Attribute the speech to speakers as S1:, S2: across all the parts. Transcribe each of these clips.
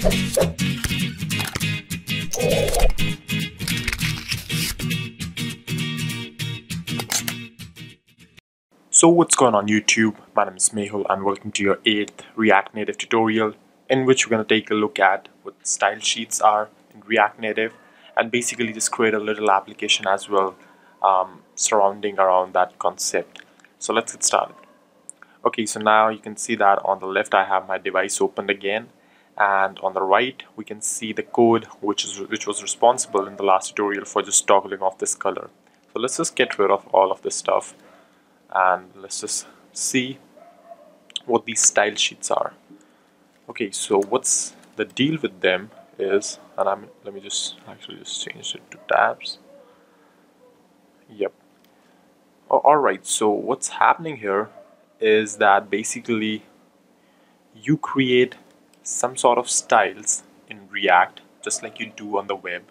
S1: So what's going on YouTube? My name is Mehul and welcome to your 8th React Native tutorial in which we're going to take a look at what style sheets are in React Native and basically just create a little application as well um, surrounding around that concept. So let's get started. Okay, so now you can see that on the left I have my device opened again and on the right we can see the code which is which was responsible in the last tutorial for just toggling off this color. So let's just get rid of all of this stuff and let's just see what these style sheets are. Okay so what's the deal with them is and I'm let me just actually just change it to tabs. Yep. Alright so what's happening here is that basically you create some sort of styles in React just like you do on the web.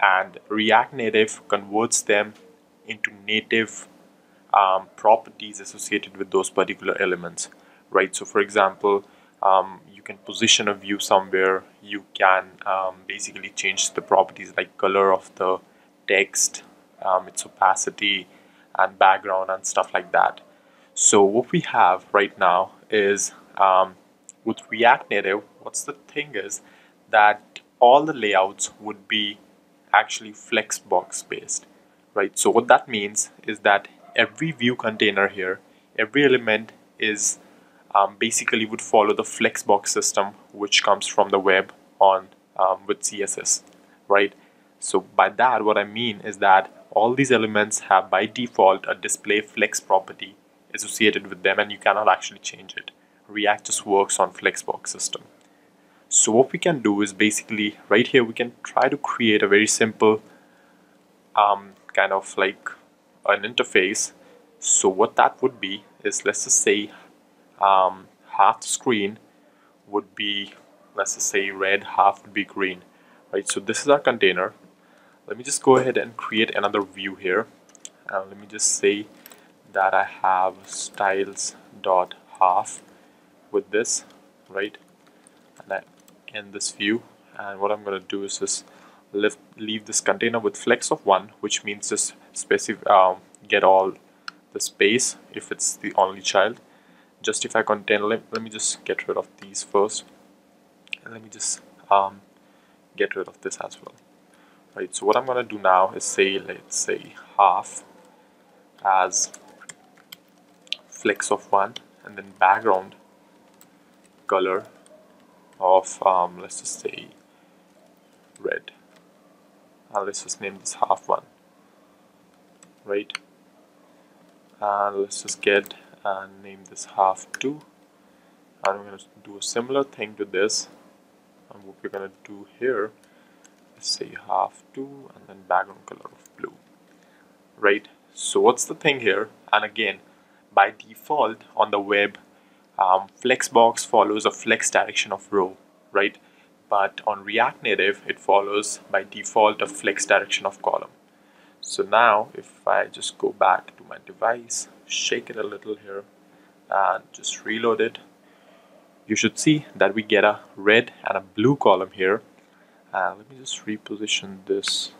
S1: And React Native converts them into native um, properties associated with those particular elements right? So for example um, you can position a view somewhere. You can um, basically change the properties like color of the text um, its opacity and background and stuff like that. So what we have right now is um, with React Native what's the thing is that all the layouts would be actually flexbox based right so what that means is that every view container here, every element is um, basically would follow the Flexbox system, which comes from the web on um, with CSS, right? So by that, what I mean is that all these elements have by default a display flex property associated with them and you cannot actually change it. React just works on Flexbox system. So what we can do is basically right here we can try to create a very simple um, kind of like an interface. So what that would be is let's just say um, half the screen would be let's just say red half would be green right? So this is our container. Let me just go ahead and create another view here. Uh, let me just say that I have styles dot half with this right? and I end this view. And what I'm gonna do is just lift, leave this container with flex of 1 which means just specific um, get all the space if it's the only child. Justify container let, let me just get rid of these first. And let me just um, get rid of this as well. Right so what I'm gonna do now is say let's say half as flex of 1 and then background color of um, let's just say red. And let's just name this half one. Right? And let's just get and name this half 2 and we're going to do a similar thing to this. And what we're going to do here is say half 2 and then background color of blue. Right? So what's the thing here? And again by default on the web um, flexbox follows a flex direction of row right? But on React Native it follows by default a flex direction of column. So now if I just go back to my device shake it a little here and just reload it you should see that we get a red and a blue column here. Uh, let me just reposition this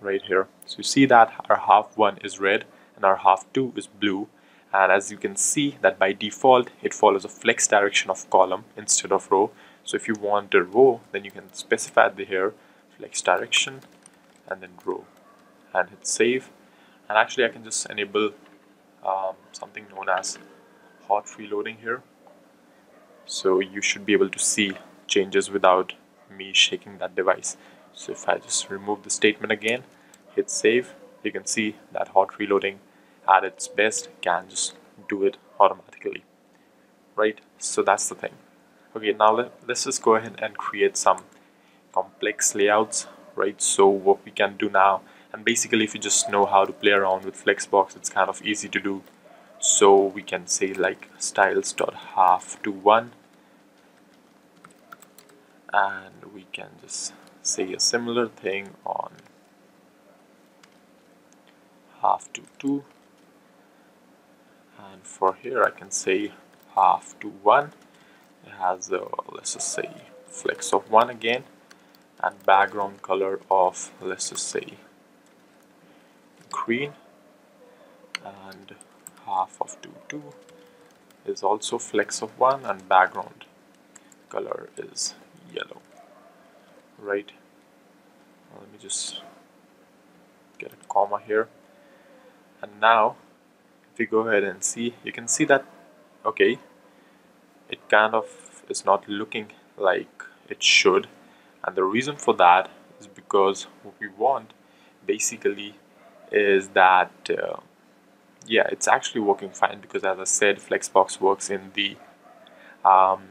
S1: right here. So you see that our half one is red and our half two is blue and as you can see that by default it follows a flex direction of column instead of row. So if you want a row then you can specify the here flex direction and then row. And hit save. And actually I can just enable um, something known as hot reloading here. So you should be able to see changes without me shaking that device. So if I just remove the statement again hit save you can see that hot reloading at its best can just do it automatically right? So that's the thing. Okay now let, let's just go ahead and create some complex layouts right? So what we can do now and basically if you just know how to play around with flexbox it's kind of easy to do. So we can say like styles dot half to one. And we can just say a similar thing on half to 2 and for here I can say half to 1 it has a let's just say flex of 1 again and background color of let's just say green. And half of 2 2 is also flex of 1 and background color is yellow. Right. Let me just get a comma here. And now if you go ahead and see you can see that okay it kind of is not looking like it should. And the reason for that is because what we want basically is that uh, yeah it's actually working fine because as I said flexbox works in the um,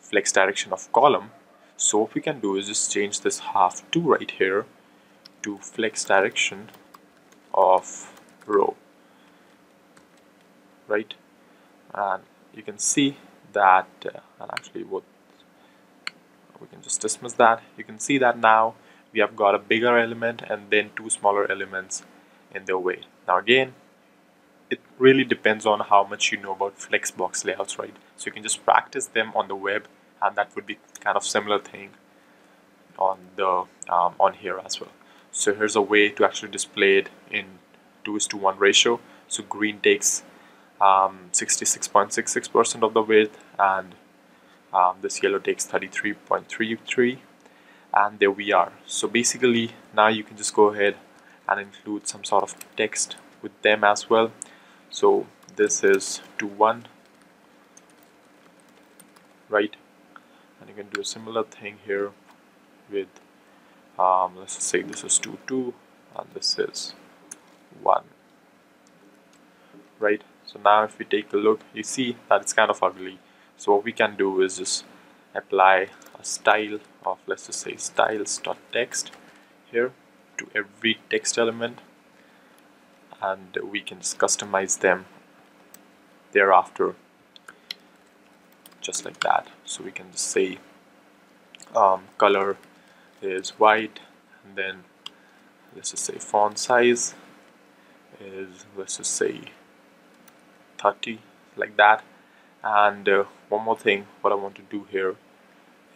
S1: flex direction of column. So what we can do is just change this half to right here to flex direction of row right? And you can see that uh, and actually what we can just dismiss that. You can see that now we have got a bigger element and then two smaller elements in their way. Now again it really depends on how much you know about flexbox layouts right? So you can just practice them on the web and that would be kind of similar thing on the um, on here as well. So here's a way to actually display it in 2 is to 1 ratio. So green takes 66.66% um, of the width and um, this yellow takes 33.33 and there we are. So basically now you can just go ahead and include some sort of text with them as well. So this is to 1 right? And you can do a similar thing here with um, let's say this is 2 2 and this is 1 right so now if we take a look you see that it's kind of ugly. So what we can do is just apply a style of let's just say styles.text here to every text element and we can just customize them thereafter just like that. So we can just say um, color is white and then let's just say font size is let's just say 30 like that. And uh, one more thing what I want to do here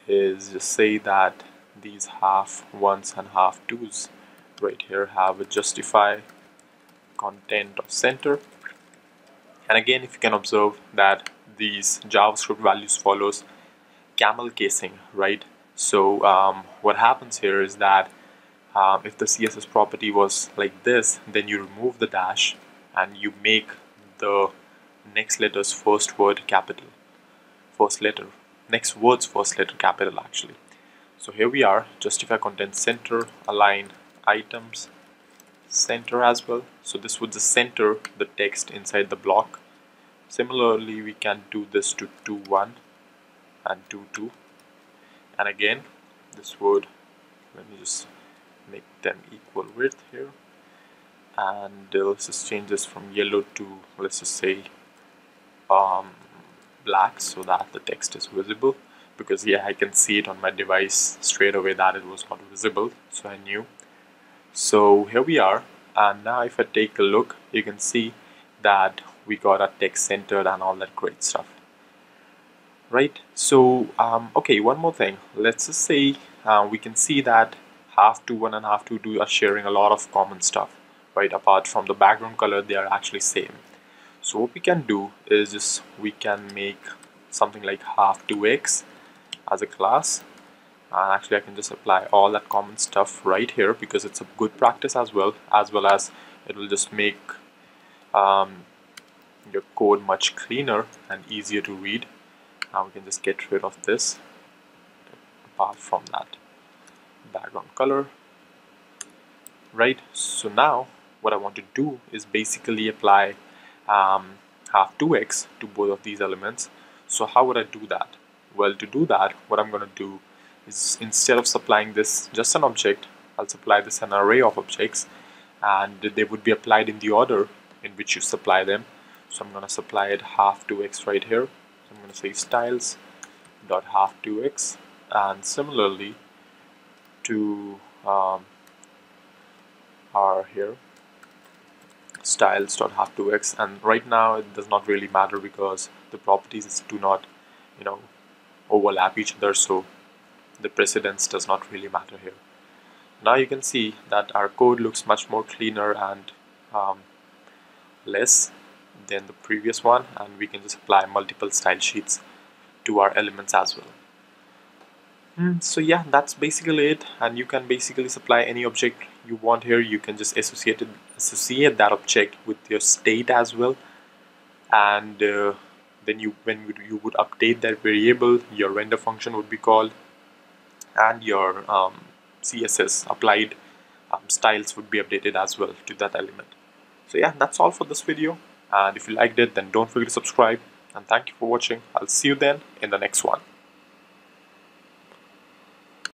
S1: is just say that these half ones and half twos right here have a justify content of center. And again if you can observe that these JavaScript values follows camel casing right? So um, what happens here is that um, if the CSS property was like this then you remove the dash and you make the next letter's first word capital. First letter. Next word's first letter capital actually. So here we are. Justify content center align items center as well. So this would just center the text inside the block. Similarly we can do this to 2 1 and 2 2 and again this would let me just make them equal width here. And uh, let's just change this from yellow to let's just say um, black so that the text is visible because yeah I can see it on my device straight away that it was not visible so I knew. So here we are and now if I take a look you can see that we got our text centered and all that great stuff. Right so um, okay one more thing. Let's just say uh, we can see that half to one and half to two are sharing a lot of common stuff right? Apart from the background color they are actually same so what we can do is just we can make something like half 2x as a class. And actually I can just apply all that common stuff right here because it's a good practice as well as well as it will just make um, your code much cleaner and easier to read. Now we can just get rid of this. Apart from that background color. Right so now what I want to do is basically apply um, half 2x to both of these elements. So how would I do that? Well, to do that, what I'm going to do is instead of supplying this just an object, I'll supply this an array of objects and they would be applied in the order in which you supply them. So I'm going to supply it half 2x right here. So I'm going to say styles dot half 2x and similarly to um, r here styles.half2x and right now it does not really matter because the properties do not you know overlap each other so the precedence does not really matter here. Now you can see that our code looks much more cleaner and um, less than the previous one and we can just apply multiple style sheets to our elements as well. Mm, so yeah that's basically it and you can basically supply any object you want here you can just associate it, associate that object with your state as well. And uh, then you when you would update that variable your render function would be called and your um, CSS applied um, styles would be updated as well to that element. So yeah that's all for this video. And if you liked it then don't forget to subscribe. And thank you for watching. I'll see you then in the next one